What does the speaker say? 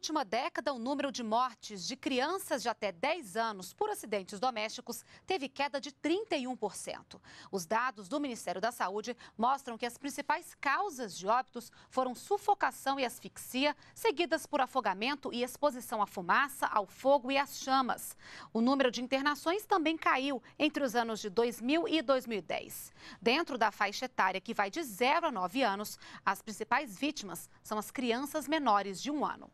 última década, o número de mortes de crianças de até 10 anos por acidentes domésticos teve queda de 31%. Os dados do Ministério da Saúde mostram que as principais causas de óbitos foram sufocação e asfixia, seguidas por afogamento e exposição à fumaça, ao fogo e às chamas. O número de internações também caiu entre os anos de 2000 e 2010. Dentro da faixa etária que vai de 0 a 9 anos, as principais vítimas são as crianças menores de um ano.